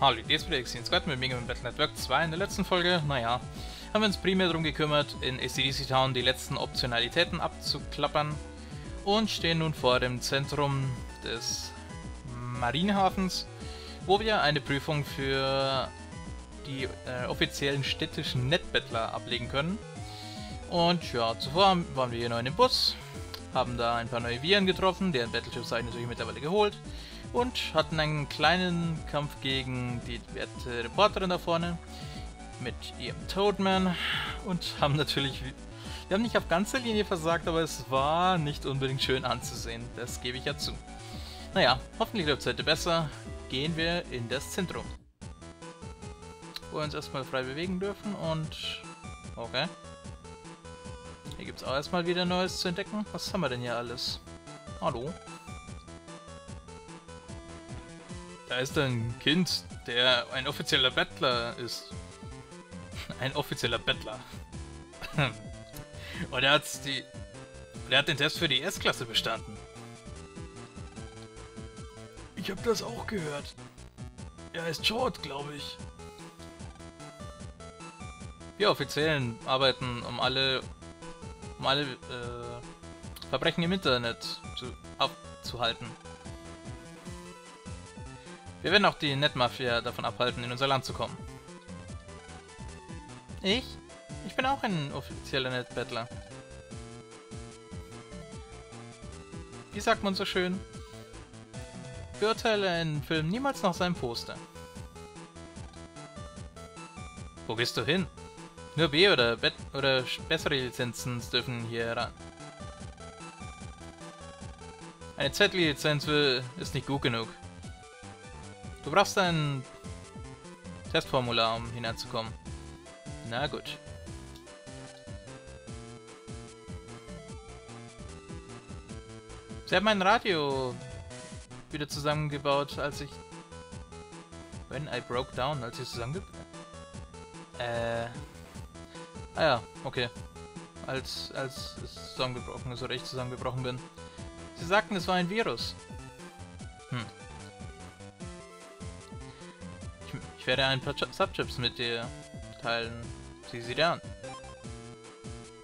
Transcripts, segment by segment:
Hallo, ist wieder Squad mit Mega Man Battle Network 2. In der letzten Folge, naja, haben wir uns primär darum gekümmert, in ACDC Town die letzten Optionalitäten abzuklappern und stehen nun vor dem Zentrum des Marinehafens, wo wir eine Prüfung für die äh, offiziellen städtischen Netbattler ablegen können. Und ja, zuvor waren wir hier noch in dem Bus, haben da ein paar neue Viren getroffen, deren Battleships habe ich natürlich mittlerweile geholt und hatten einen kleinen Kampf gegen die werte Reporterin da vorne mit ihrem Toadman und haben natürlich, wir haben nicht auf ganzer Linie versagt, aber es war nicht unbedingt schön anzusehen, das gebe ich ja zu. Naja, hoffentlich läuft es heute besser, gehen wir in das Zentrum. Wo wir uns erstmal frei bewegen dürfen und... okay. Hier gibt es auch erstmal wieder Neues zu entdecken. Was haben wir denn hier alles? Hallo? Da ist ein Kind, der ein offizieller Bettler ist. ein offizieller Bettler. Und er hat die. Er hat den Test für die S-Klasse bestanden. Ich habe das auch gehört. Er heißt Short, glaube ich. Wir Offiziellen arbeiten, um alle, um alle äh, Verbrechen im Internet zu, abzuhalten. Wir werden auch die Netmafia davon abhalten, in unser Land zu kommen. Ich? Ich bin auch ein offizieller Netbattler. Wie sagt man so schön? Beurteile einen Film niemals nach seinem Poster. Wo gehst du hin? Nur B- oder, Bet oder bessere Lizenzen dürfen hier ran. Eine Z-Lizenz ist nicht gut genug. Du brauchst ein Testformular, um hineinzukommen. Na gut. Sie haben mein Radio wieder zusammengebaut, als ich... When I broke down, als ich zusammengebaut... Äh... Ah ja, okay. Als, als es zusammengebrochen ist oder ich zusammengebrochen bin. Sie sagten, es war ein Virus. Werde ein paar Subchips mit dir teilen. Sieh sie dir an.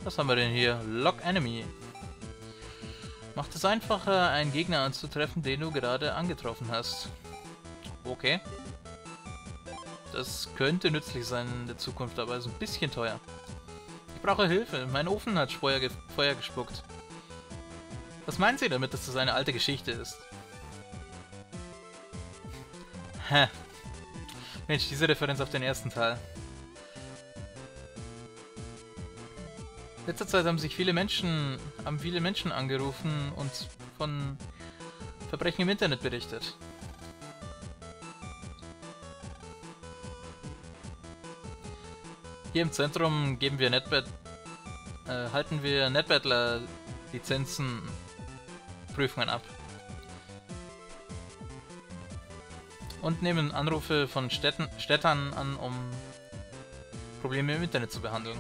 Was haben wir denn hier? Lock Enemy. Macht es einfacher, einen Gegner anzutreffen, den du gerade angetroffen hast. Okay. Das könnte nützlich sein in der Zukunft, aber ist ein bisschen teuer. Ich brauche Hilfe. Mein Ofen hat Feuer, ge Feuer gespuckt. Was meinen Sie damit, dass das eine alte Geschichte ist? Hä, Mensch, diese Referenz auf den ersten Teil. Letzter Zeit haben sich viele Menschen, haben viele Menschen angerufen und von Verbrechen im Internet berichtet. Hier im Zentrum geben wir Netbat äh, halten wir NetBattler Lizenzen Prüfungen ab. Und nehmen Anrufe von Städten, Städtern an, um Probleme im Internet zu behandeln.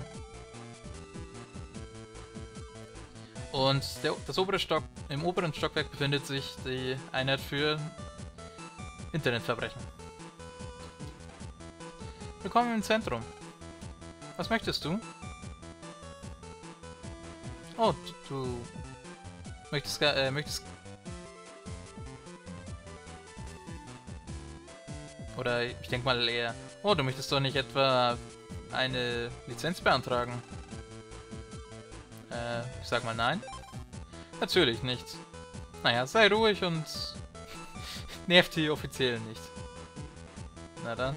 Und der, das obere Stock, im oberen Stockwerk befindet sich die Einheit für Internetverbrechen. Willkommen im Zentrum. Was möchtest du? Oh, du, möchtest, äh, möchtest Oder ich denke mal eher, oh, du möchtest doch nicht etwa eine Lizenz beantragen? Äh, ich sag mal nein. Natürlich nicht. Naja, sei ruhig und nervt die Offiziellen nicht. Na dann,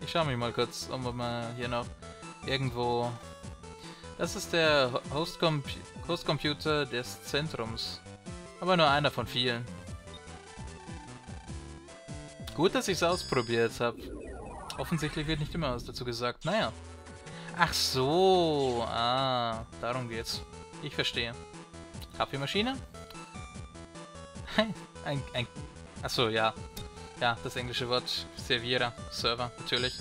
ich schau mich mal kurz, ob wir hier noch irgendwo... Das ist der Hostcomputer des Zentrums. Aber nur einer von vielen. Gut, dass ich es ausprobiert habe. Offensichtlich wird nicht immer was dazu gesagt. Naja. Ach so. Ah, darum geht's. Ich verstehe. Kaffeemaschine? ein, ein... Achso, ja. Ja, das englische Wort. Serviera. Server, natürlich.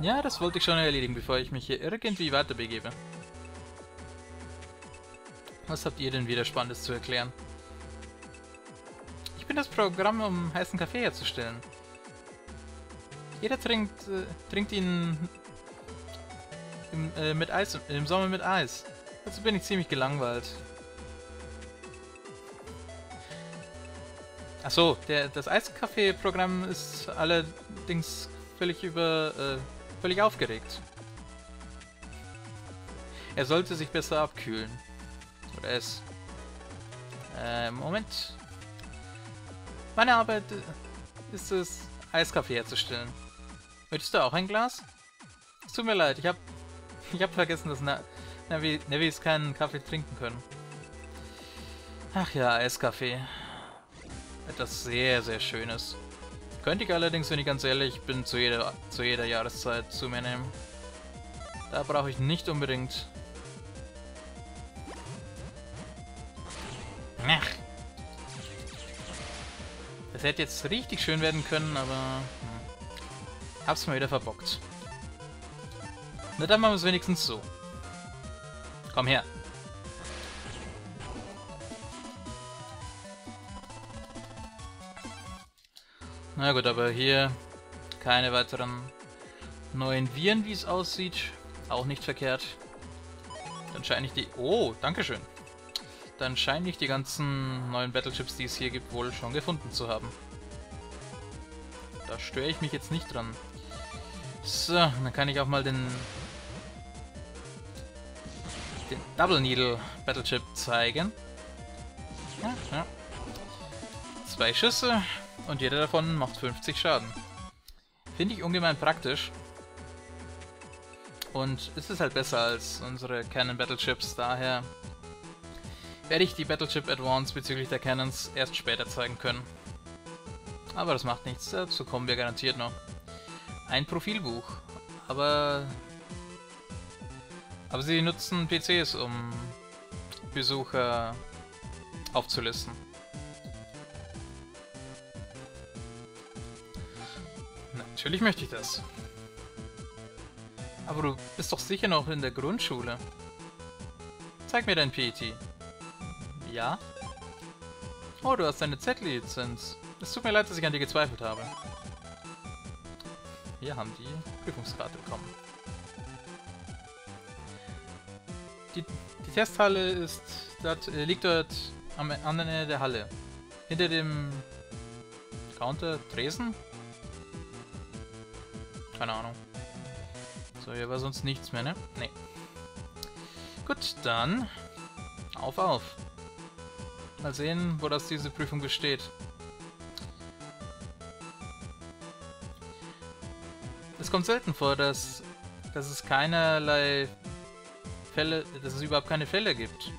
Ja, das wollte ich schon erledigen, bevor ich mich hier irgendwie weiter begebe. Was habt ihr denn wieder Spannendes zu erklären? Bin das Programm, um heißen Kaffee herzustellen. Jeder trinkt, äh, trinkt ihn im, äh, mit Eis, im Sommer mit Eis. Also bin ich ziemlich gelangweilt. Achso, das Eiskaffee-Programm ist allerdings völlig über, äh, völlig aufgeregt. Er sollte sich besser abkühlen. Oder es. Äh, Moment. Meine Arbeit ist es, Eiskaffee herzustellen. Möchtest du auch ein Glas? Es tut mir leid, ich habe ich hab vergessen, dass Na Navi Navis keinen Kaffee trinken können. Ach ja, Eiskaffee. Etwas sehr, sehr Schönes. Könnte ich allerdings, wenn ich ganz ehrlich bin, zu jeder, zu jeder Jahreszeit zu mir nehmen. Da brauche ich nicht unbedingt... hätte jetzt richtig schön werden können, aber... Hm. Hab's mal wieder verbockt. Na, dann machen wir es wenigstens so. Komm her. Na gut, aber hier keine weiteren neuen Viren, wie es aussieht. Auch nicht verkehrt. Dann scheine ich die... Oh, dankeschön. Dann scheine ich die ganzen neuen Battlechips, die es hier gibt, wohl schon gefunden zu haben. Da störe ich mich jetzt nicht dran. So, dann kann ich auch mal den... den Double Needle Battlechip zeigen. Ja, ja. Zwei Schüsse, und jeder davon macht 50 Schaden. Finde ich ungemein praktisch. Und es ist halt besser als unsere Canon Battleships, daher werde ich die Battleship Advance bezüglich der Cannons erst später zeigen können. Aber das macht nichts, dazu kommen wir garantiert noch. Ein Profilbuch, aber... Aber sie nutzen PCs, um Besucher aufzulisten. Natürlich möchte ich das. Aber du bist doch sicher noch in der Grundschule. Zeig mir dein PET. Ja? Oh, du hast deine Z-Lizenz. Es tut mir leid, dass ich an dir gezweifelt habe. Wir haben die Prüfungskarte bekommen. Die, die Testhalle ist dort, äh, liegt dort am anderen Ende der Halle. Hinter dem Counter Tresen? Keine Ahnung. So, hier war sonst nichts mehr, ne? Nee. Gut, dann auf, auf. Mal sehen, wo das diese Prüfung besteht. Es kommt selten vor, dass, dass es keinerlei Fälle, dass es überhaupt keine Fälle gibt.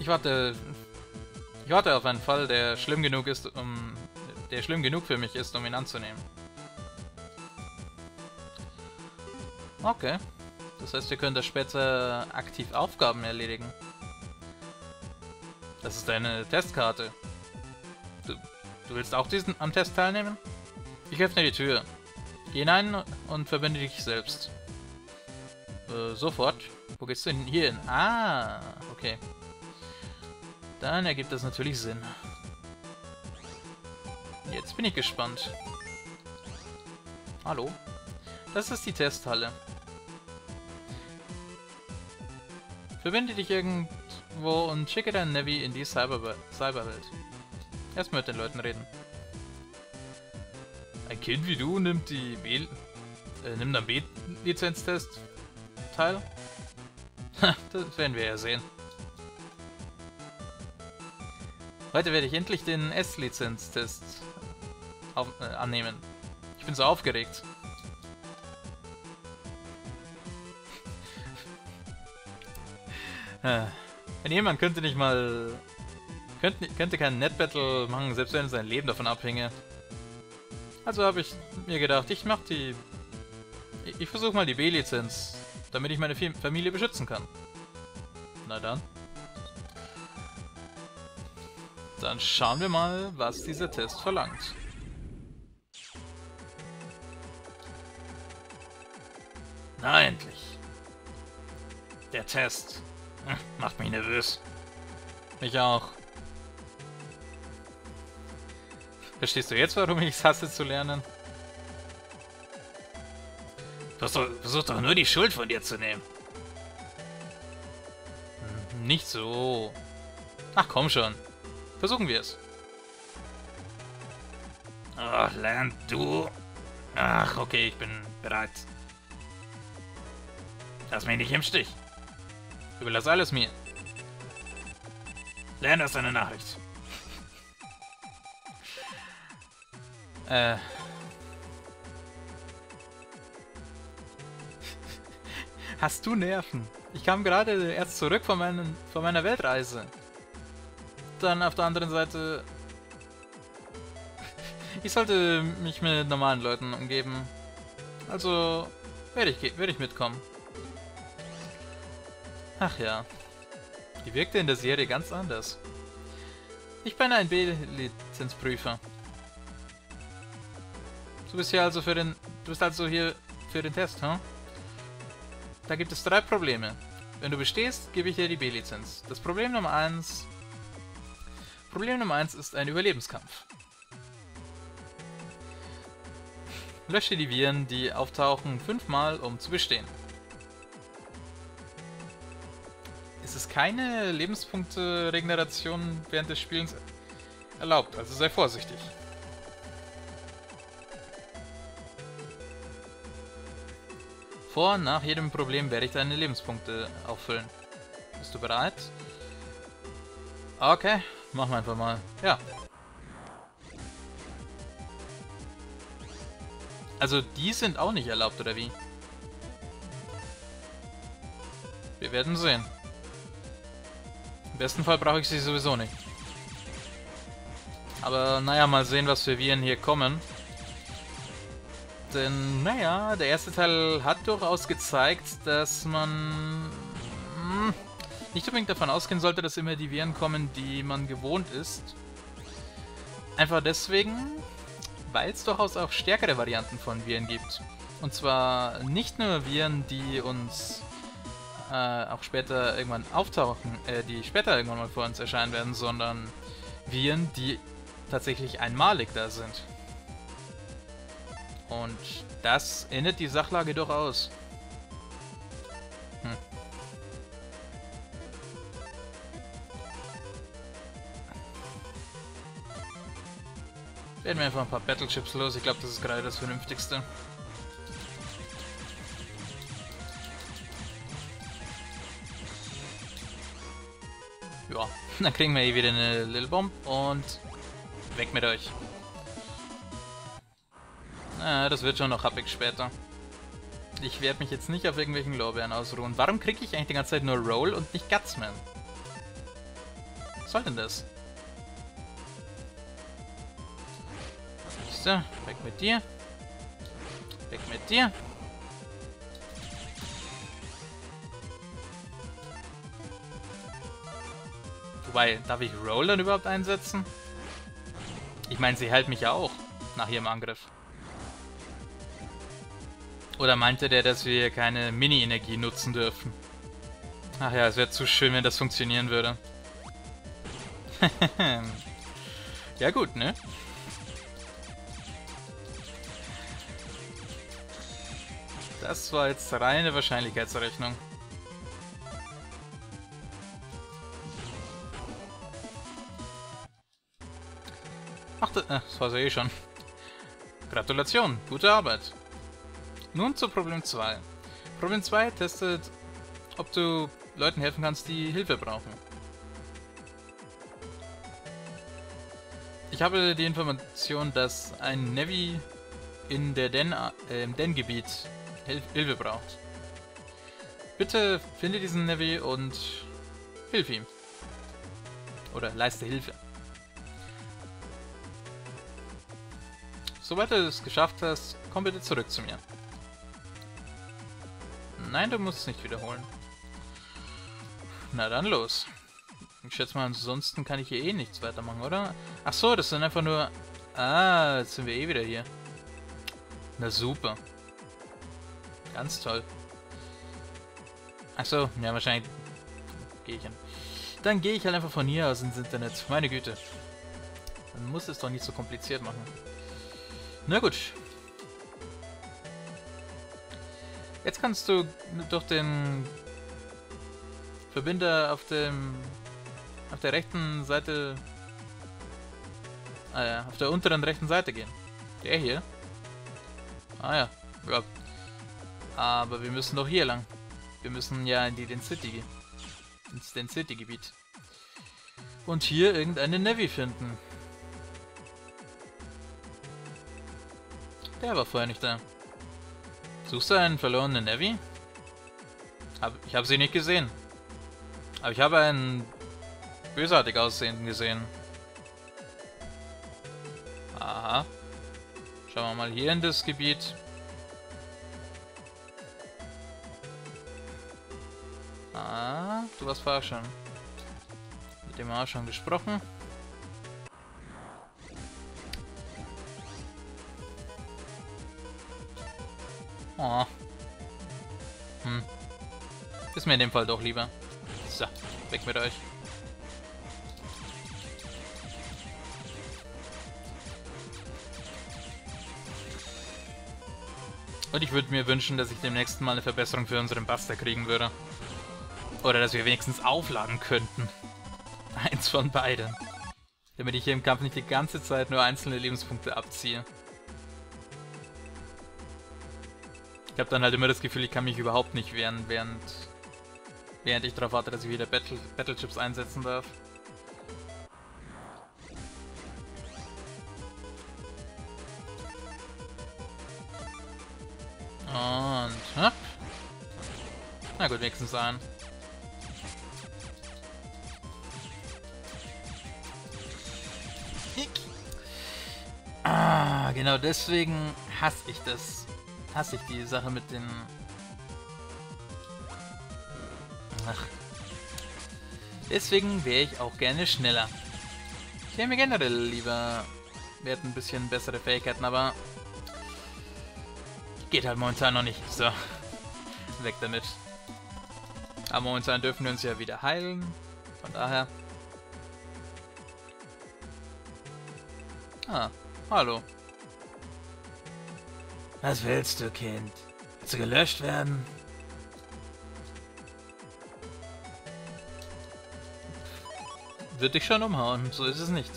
Ich warte ich warte auf einen Fall, der schlimm genug ist, um der schlimm genug für mich ist, um ihn anzunehmen. Okay. Das heißt, wir können da später aktiv Aufgaben erledigen. Das ist deine Testkarte. Du, du willst auch diesen am Test teilnehmen? Ich öffne die Tür. Geh hinein und verbinde dich selbst. Äh, sofort. Wo geht's denn hier hin? Ah, okay. Dann ergibt das natürlich Sinn. Jetzt bin ich gespannt. Hallo? Das ist die Testhalle. Verbinde dich irgendwo und schicke dein Navi in die Cyberwelt. Cyberwelt. Erstmal mit den Leuten reden. Ein Kind wie du nimmt die B... Äh, nimmt am B-Lizenztest teil? das werden wir ja sehen. Heute werde ich endlich den S-Lizenz-Test äh, annehmen. Ich bin so aufgeregt. Wenn jemand könnte nicht mal... Könnte, könnte keinen Net-Battle machen, selbst wenn sein Leben davon abhinge. Also habe ich mir gedacht, ich mach die... Ich, ich versuche mal die B-Lizenz, damit ich meine Familie beschützen kann. Na dann. Dann schauen wir mal, was dieser Test verlangt. Na endlich. Der Test. Macht mich nervös. Mich auch. Verstehst du jetzt, warum ich es hasse zu lernen? Versuch, versuch doch nur die Schuld von dir zu nehmen. Hm, nicht so. Ach komm schon. Versuchen wir es. Ach, lern du. Ach, okay, ich bin bereit. Lass mich nicht im Stich. Überlass alles mir. Lern aus deine Nachricht. äh. Hast du Nerven? Ich kam gerade erst zurück von, meinen, von meiner Weltreise. Dann auf der anderen Seite... Ich sollte mich mit normalen Leuten umgeben. Also werde ich, werd ich mitkommen. Ach ja. Die wirkte in der Serie ganz anders. Ich bin ein B-Lizenzprüfer. Du bist hier also für den... Du bist also hier für den Test, hm? Da gibt es drei Probleme. Wenn du bestehst, gebe ich dir die B-Lizenz. Das Problem Nummer eins... Problem Nummer eins ist ein Überlebenskampf. Lösche die Viren, die auftauchen, fünfmal, um zu bestehen. Es ist keine Lebenspunkte-Regeneration während des Spielens erlaubt, also sei vorsichtig. Vor und nach jedem Problem werde ich deine Lebenspunkte auffüllen. Bist du bereit? Okay, machen wir einfach mal. Ja. Also die sind auch nicht erlaubt, oder wie? Wir werden sehen besten Fall brauche ich sie sowieso nicht. Aber naja, mal sehen, was für Viren hier kommen. Denn, naja, der erste Teil hat durchaus gezeigt, dass man hm, nicht unbedingt davon ausgehen sollte, dass immer die Viren kommen, die man gewohnt ist. Einfach deswegen, weil es durchaus auch stärkere Varianten von Viren gibt. Und zwar nicht nur Viren, die uns äh, auch später irgendwann auftauchen, äh, die später irgendwann mal vor uns erscheinen werden, sondern Viren, die tatsächlich einmalig da sind. Und das ändert die Sachlage durchaus. Hm. Werden wir einfach ein paar Battleships los. Ich glaube, das ist gerade das Vernünftigste. Dann kriegen wir hier wieder eine Little Bomb und weg mit euch. Ah, das wird schon noch happig später. Ich werde mich jetzt nicht auf irgendwelchen Lorbeeren ausruhen. Warum kriege ich eigentlich die ganze Zeit nur Roll und nicht Gutsman? Was soll denn das? So, weg mit dir. Weg mit dir. Wobei, darf ich Roll dann überhaupt einsetzen? Ich meine, sie hält mich ja auch nach ihrem Angriff. Oder meinte der, dass wir keine Mini-Energie nutzen dürfen? Ach ja, es wäre zu schön, wenn das funktionieren würde. ja gut, ne? Das war jetzt reine Wahrscheinlichkeitsrechnung. Ach, das, war's ja eh schon. Gratulation, gute Arbeit. Nun zu Problem 2. Problem 2 testet, ob du Leuten helfen kannst, die Hilfe brauchen. Ich habe die Information, dass ein Navi in der Den, äh, im Den-Gebiet Hil Hilfe braucht. Bitte finde diesen Navi und hilf ihm. Oder leiste Hilfe. Sobald du es geschafft hast, komm bitte zurück zu mir. Nein, du musst es nicht wiederholen. Na dann los. Ich schätze mal, ansonsten kann ich hier eh nichts weitermachen, oder? Ach so, das sind einfach nur... Ah, jetzt sind wir eh wieder hier. Na super. Ganz toll. Ach so, ja, wahrscheinlich gehe ich hin. Dann gehe ich halt einfach von hier aus ins Internet. Meine Güte. Man muss es doch nicht so kompliziert machen. Na gut. Jetzt kannst du durch den Verbinder auf dem auf der rechten Seite äh, auf der unteren rechten Seite gehen. Der hier. Ah ja. ja. Aber wir müssen doch hier lang. Wir müssen ja in die den City ins den City Gebiet. Und hier irgendeine Navy finden. Der war vorher nicht da. Suchst du einen verlorenen Navy? Hab, ich habe sie nicht gesehen. Aber ich habe einen bösartig aussehenden gesehen. Aha. Schauen wir mal hier in das Gebiet. Ah, du warst vorher schon. Mit dem wir schon gesprochen. Mir in dem Fall doch lieber. So, weg mit euch. Und ich würde mir wünschen, dass ich demnächst mal eine Verbesserung für unseren Buster kriegen würde. Oder dass wir wenigstens aufladen könnten. Eins von beiden. Damit ich hier im Kampf nicht die ganze Zeit nur einzelne Lebenspunkte abziehe. Ich habe dann halt immer das Gefühl, ich kann mich überhaupt nicht wehren, während, während ich darauf warte, dass ich wieder Battle, Battlechips einsetzen darf. Und hopp. Na gut, wenigstens ein. Ah, genau deswegen hasse ich das. Hasse ich die Sache mit den... Ach. Deswegen wäre ich auch gerne schneller. Ich wäre mir generell lieber... Wir hätten ein bisschen bessere Fähigkeiten, aber Geht halt momentan noch nicht. So. Weg damit. Aber momentan dürfen wir uns ja wieder heilen. Von daher. Ah, hallo. Was willst du, Kind? Willst du gelöscht werden? Wird dich schon umhauen, so ist es nicht.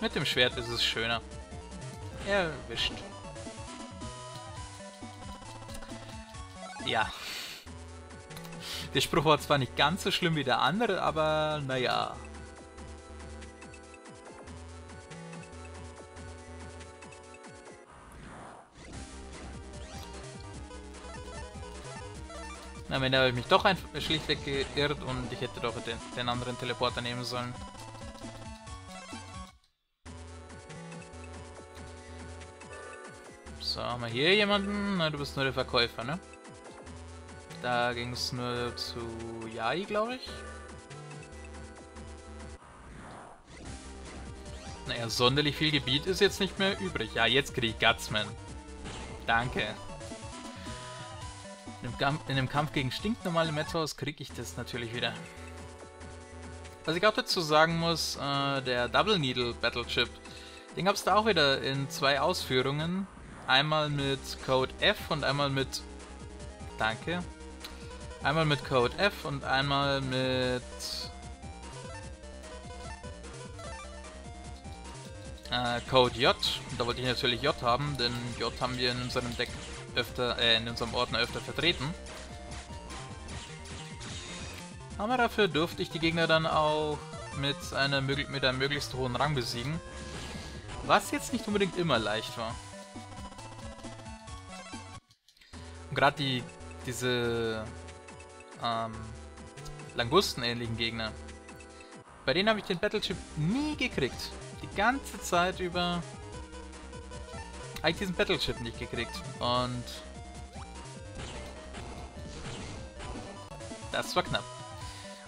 Mit dem Schwert ist es schöner. Erwischt. Ja. Der Spruch war zwar nicht ganz so schlimm wie der andere, aber naja. Am Ende habe ich mich doch einfach schlichtweg geirrt und ich hätte doch den, den anderen Teleporter nehmen sollen. So, haben wir hier jemanden? Na, du bist nur der Verkäufer, ne? Da ging es nur zu Yai, glaube ich. Naja, sonderlich viel Gebiet ist jetzt nicht mehr übrig. Ja, jetzt kriege ich Gutsman. Danke. In dem, Kampf, gegen stinknormale Meteors kriege ich das natürlich wieder. Was ich auch dazu sagen muss, äh, der Double Needle Battle Chip, den gab es da auch wieder in zwei Ausführungen. Einmal mit Code F und einmal mit... Danke. Einmal mit Code F und einmal mit... Äh, Code J. Da wollte ich natürlich J haben, denn J haben wir in unserem Deck öfter, äh, in unserem Ordner öfter vertreten. Aber dafür durfte ich die Gegner dann auch mit, einer, mit einem möglichst hohen Rang besiegen. Was jetzt nicht unbedingt immer leicht war. Und gerade die, diese ähm, Langusten-ähnlichen Gegner, bei denen habe ich den Battleship nie gekriegt. Die ganze Zeit über habe ich diesen Battleship nicht gekriegt. Und das war knapp.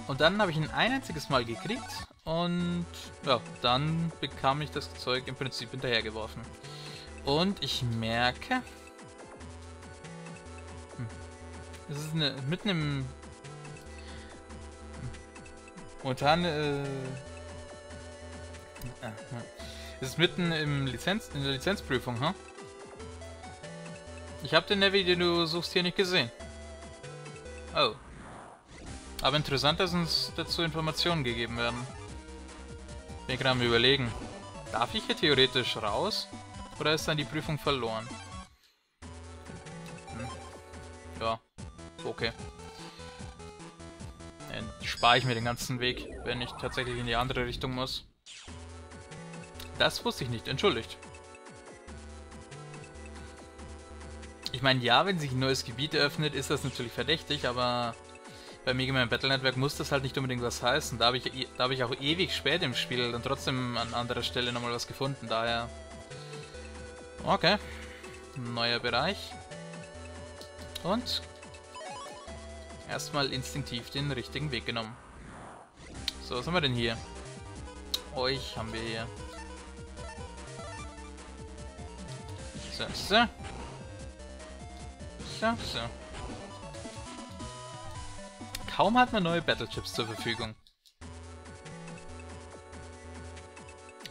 Und dann habe ich ihn ein einziges Mal gekriegt und ja, dann bekam ich das Zeug im Prinzip hinterhergeworfen. Und ich merke, es ist eine, mitten im Momentan, äh... Ah, es ist mitten im Lizenz, in der Lizenzprüfung, ha? Huh? Ich habe den Navi, den du suchst, hier nicht gesehen. Oh. Aber interessant, dass uns dazu Informationen gegeben werden. Bin gerade am überlegen. Darf ich hier theoretisch raus? Oder ist dann die Prüfung verloren? Hm. Ja, okay. Dann spare ich mir den ganzen Weg, wenn ich tatsächlich in die andere Richtung muss. Das wusste ich nicht, entschuldigt. Ich meine, ja, wenn sich ein neues Gebiet eröffnet, ist das natürlich verdächtig, aber bei Mega Man Battle Network muss das halt nicht unbedingt was heißen. Da habe ich, hab ich auch ewig spät im Spiel dann trotzdem an anderer Stelle nochmal was gefunden, daher... Okay. Neuer Bereich. Und erstmal instinktiv den richtigen Weg genommen. So, was haben wir denn hier? Euch haben wir hier. So, so. So, so. Kaum hat man neue Battlechips zur Verfügung.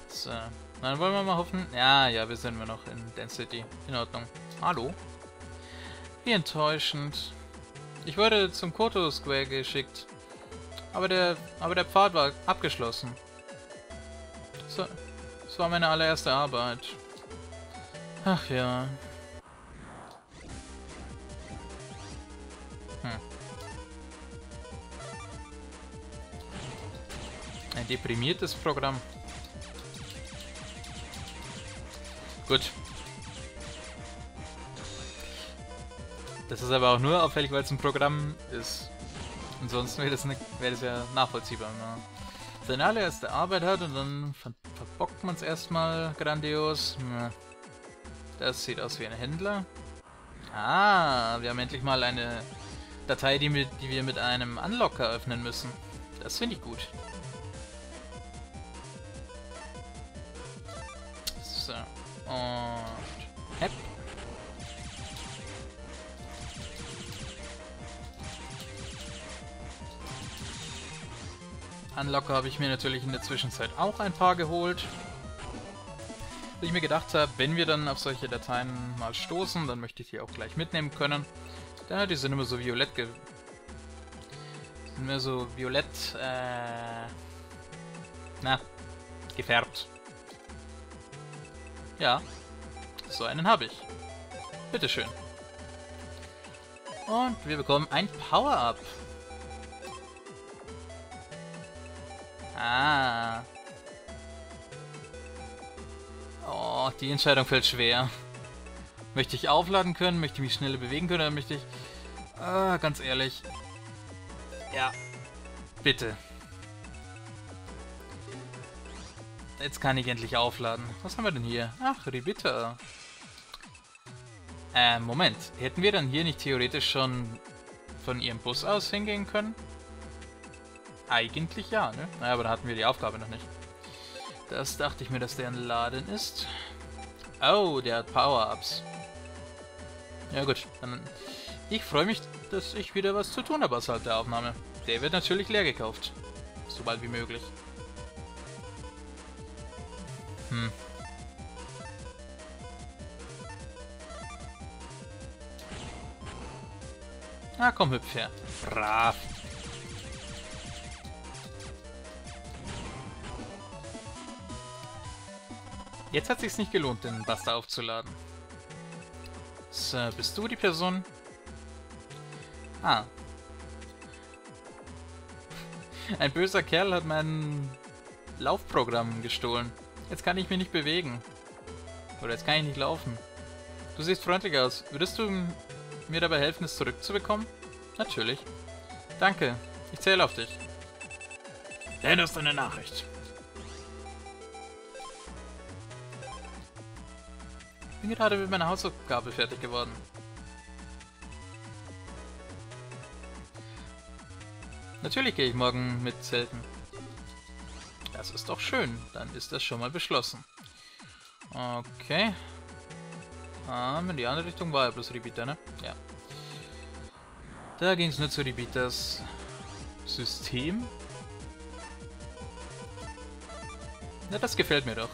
So. Dann wollen wir mal hoffen... Ja, ja, wir sind immer noch in Density. In Ordnung. Hallo? Wie enttäuschend. Ich wurde zum Koto Square geschickt. Aber der, aber der Pfad war abgeschlossen. So, das war meine allererste Arbeit. Ach ja. Hm. Ein deprimiertes Programm. Gut. Das ist aber auch nur auffällig, weil es ein Programm ist. Ansonsten wäre das, ne, wär das ja nachvollziehbar. Ne? Seine allererste Arbeit hat und dann ver verbockt man es erstmal grandios. Das sieht aus wie ein Händler. Ah, wir haben endlich mal eine Datei, die, mit, die wir mit einem Unlocker öffnen müssen. Das finde ich gut. So. Und... Hepp. Unlocker habe ich mir natürlich in der Zwischenzeit auch ein paar geholt. Ich mir gedacht habe, wenn wir dann auf solche Dateien mal stoßen, dann möchte ich die auch gleich mitnehmen können. Ja, die sind immer so violett ge... Sind immer so violett, äh... Na, gefärbt. Ja, so einen habe ich. Bitteschön. Und wir bekommen ein Power-Up. Ah. Oh, die Entscheidung fällt schwer. Möchte ich aufladen können? Möchte ich mich schneller bewegen können? Oder möchte ich... Ah, ganz ehrlich. Ja. Bitte. Jetzt kann ich endlich aufladen. Was haben wir denn hier? Ach, Rebita. Äh, Moment. Hätten wir dann hier nicht theoretisch schon von ihrem Bus aus hingehen können? Eigentlich ja, ne? Naja, aber da hatten wir die Aufgabe noch nicht. Das dachte ich mir, dass der ein Laden ist. Oh, der hat Power-Ups. Ja gut, dann... Ich freue mich, dass ich wieder was zu tun habe außerhalb der Aufnahme. Der wird natürlich leer gekauft. Sobald wie möglich. Hm. Na komm, hüpf her. Brav. Jetzt hat sich's nicht gelohnt, den Buster aufzuladen. So, bist du die Person? Ah. Ein böser Kerl hat mein Laufprogramm gestohlen. Jetzt kann ich mich nicht bewegen. Oder jetzt kann ich nicht laufen. Du siehst freundlich aus. Würdest du mir dabei helfen, es zurückzubekommen? Natürlich. Danke. Ich zähle auf dich. Dennis, eine Nachricht. Gerade mit meiner Hausaufgabe fertig geworden. Natürlich gehe ich morgen mit Zelten. Das ist doch schön. Dann ist das schon mal beschlossen. Okay. Ah, in die andere Richtung war ja bloß Repeater, ne? Ja. Da ging es nur zu Repeaters System. Na, das gefällt mir doch.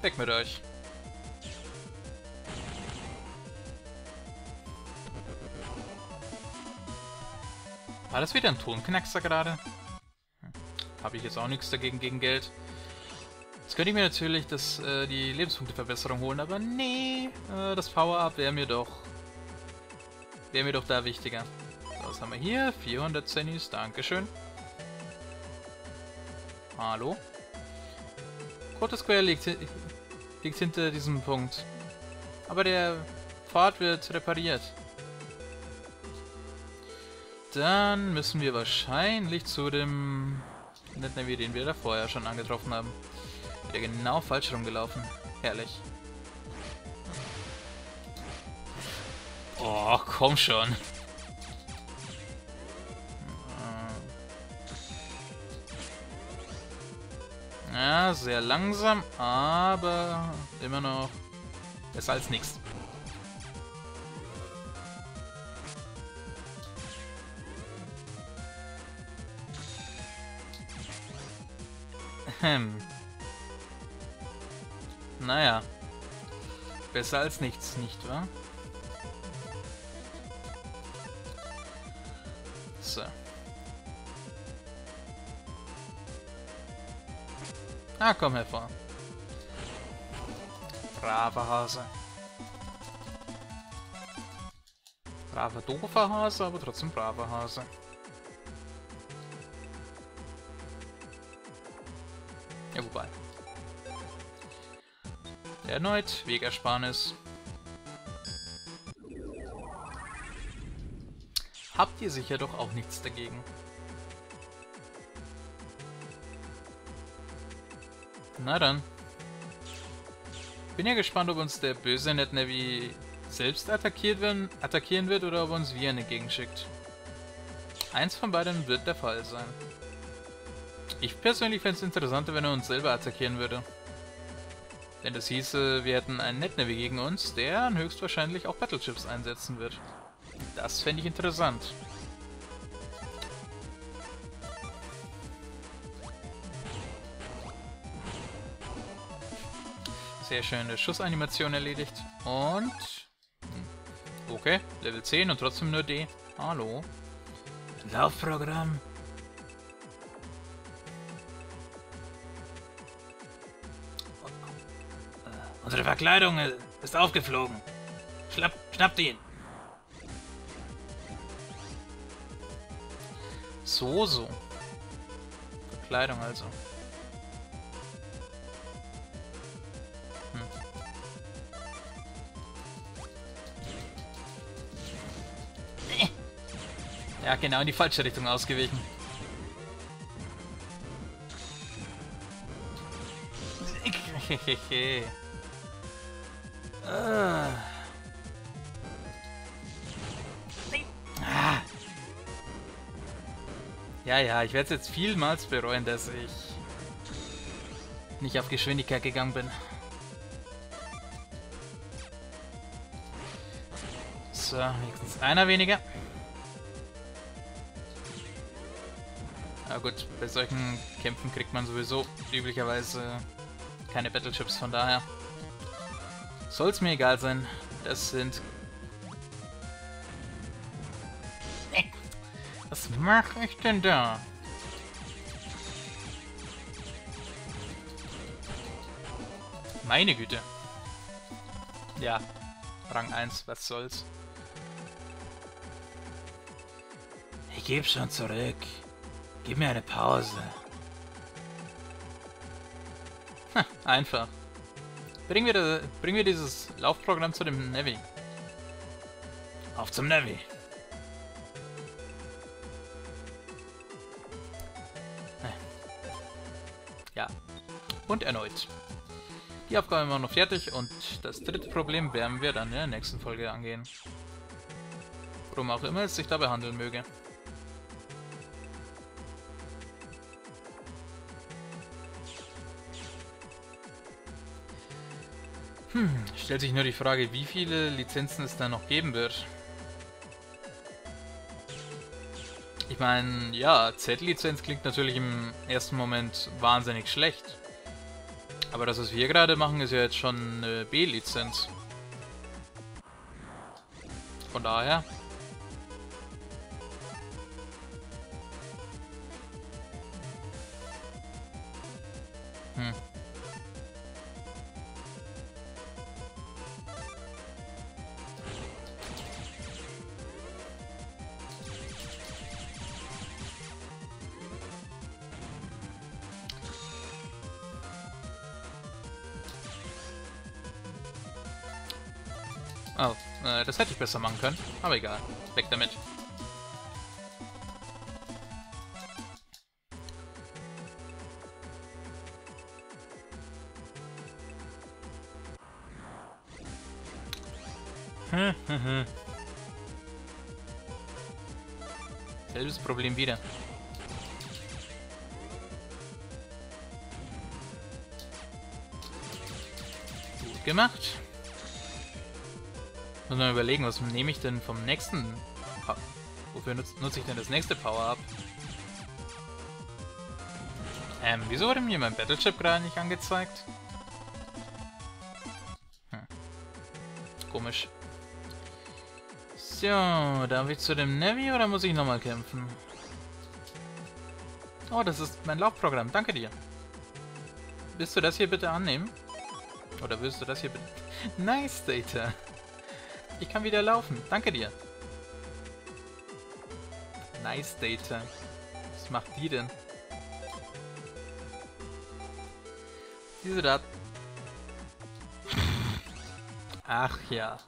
Weg mit euch. War das wieder ein Tonknackser gerade? Hm. Habe ich jetzt auch nichts dagegen gegen Geld. Jetzt könnte ich mir natürlich das, äh, die Lebenspunkteverbesserung holen, aber nee, äh, das Power-Up wäre mir doch wäre mir doch da wichtiger. So, was haben wir hier? 400 Zennis, Dankeschön. Hallo? Quarter Square liegt, liegt hinter diesem Punkt. Aber der Pfad wird repariert. Dann müssen wir wahrscheinlich zu dem Netnavi, den wir da vorher schon angetroffen haben. Wieder genau falsch rumgelaufen. Herrlich. Oh, komm schon. Ja, sehr langsam, aber immer noch besser als nichts. Hm. Naja. Besser als nichts, nicht wahr? So. Ah, komm hervor. Braver Hase. Braver, doofer Hase, aber trotzdem braver Hase. Erneut Wegersparnis. Habt ihr sicher doch auch nichts dagegen. Na dann. Bin ja gespannt, ob uns der böse Netnavi selbst attackiert werden, attackieren wird oder ob uns Viren entgegenschickt. Eins von beiden wird der Fall sein. Ich persönlich fände es interessanter, wenn er uns selber attackieren würde. Denn das hieße, wir hätten einen Netnavi gegen uns, der höchstwahrscheinlich auch Battleships einsetzen wird. Das fände ich interessant. Sehr schöne Schussanimation erledigt. Und... Hm, okay, Level 10 und trotzdem nur D. Hallo. Laufprogramm. Unsere Verkleidung ist aufgeflogen. Schnapp, schnappt ihn. So, so. Verkleidung also. Hm. Ja, genau in die falsche Richtung ausgewichen. Hehehe. Ah. Ja, ja, ich werde es jetzt vielmals bereuen, dass ich nicht auf Geschwindigkeit gegangen bin. So, wenigstens einer weniger. Na gut, bei solchen Kämpfen kriegt man sowieso üblicherweise keine Battleships, von daher soll es mir egal sein. Das sind... Was mache ich denn da? Meine Güte. Ja, Rang 1, was soll's. Ich gebe schon zurück. Gib mir eine Pause. Hm, einfach. Bringen wir, bringen wir dieses Laufprogramm zu dem Navi. Auf zum Navi. Ja. Und erneut. Die Aufgabe war noch fertig und das dritte Problem werden wir dann in der nächsten Folge angehen. Worum auch immer es sich dabei handeln möge. Hm, stellt sich nur die Frage, wie viele Lizenzen es da noch geben wird. Ich meine, ja, Z-Lizenz klingt natürlich im ersten Moment wahnsinnig schlecht. Aber das, was wir gerade machen, ist ja jetzt schon eine B-Lizenz. Von daher. Hm. Äh, das hätte ich besser machen können. Aber egal. Weg damit. Selbes Problem wieder. Gut gemacht. Muss mal überlegen, was nehme ich denn vom nächsten... Pa Wofür nutze nutz ich denn das nächste Power-Up? Ähm, wieso wurde mir mein Battleship gerade nicht angezeigt? Hm. Komisch. So, darf ich zu dem Navy oder muss ich nochmal kämpfen? Oh, das ist mein Laufprogramm. Danke dir. Willst du das hier bitte annehmen? Oder willst du das hier bitte... Nice, Data. Ich kann wieder laufen. Danke dir. Nice Data. Was macht die denn? Diese Daten. Ach ja.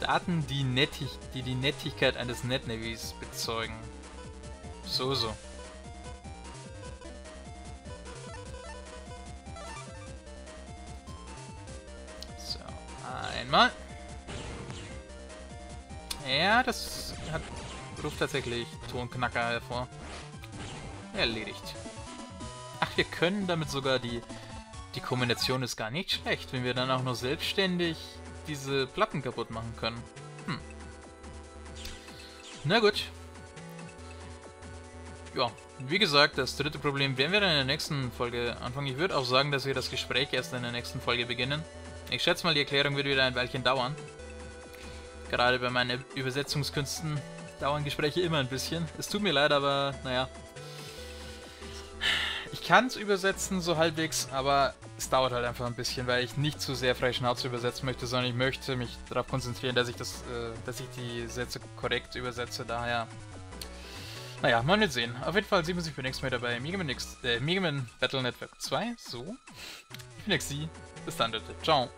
Daten, die, nettig, die die Nettigkeit eines NetNavis bezeugen. So, so. So, einmal. Ja, das hat, ruft tatsächlich Tonknacker hervor. Erledigt. Ach, wir können damit sogar die... Die Kombination ist gar nicht schlecht, wenn wir dann auch noch selbstständig diese Platten kaputt machen können. Hm. Na gut. Ja, wie gesagt, das dritte Problem werden wir dann in der nächsten Folge anfangen. Ich würde auch sagen, dass wir das Gespräch erst in der nächsten Folge beginnen. Ich schätze mal, die Erklärung wird wieder ein Weilchen dauern. Gerade bei meinen Übersetzungskünsten dauern Gespräche immer ein bisschen. Es tut mir leid, aber naja. Ich kann es übersetzen, so halbwegs, aber es dauert halt einfach ein bisschen, weil ich nicht zu sehr frei Schnauze übersetzen möchte, sondern ich möchte mich darauf konzentrieren, dass ich das, äh, dass ich die Sätze korrekt übersetze, daher. Naja, mal nicht sehen. Auf jeden Fall sehen wir sich beim nächsten Mal dabei. Mega Man, äh, Mega Battle Network 2. So. Ich bin XC. Bis dann, Leute. Ciao.